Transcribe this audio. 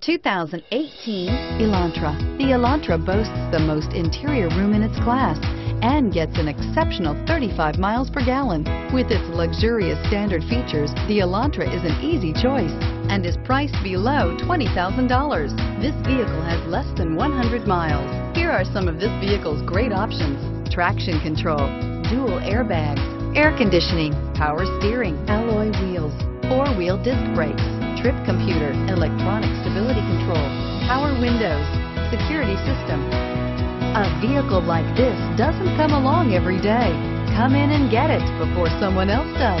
2018 Elantra. The Elantra boasts the most interior room in its class and gets an exceptional 35 miles per gallon. With its luxurious standard features, the Elantra is an easy choice and is priced below $20,000. This vehicle has less than 100 miles. Here are some of this vehicle's great options. Traction control, dual airbags, air conditioning, power steering, alloy wheels, four-wheel disc brakes, trip computer, electronic stability control, power windows, security system. A vehicle like this doesn't come along every day. Come in and get it before someone else does.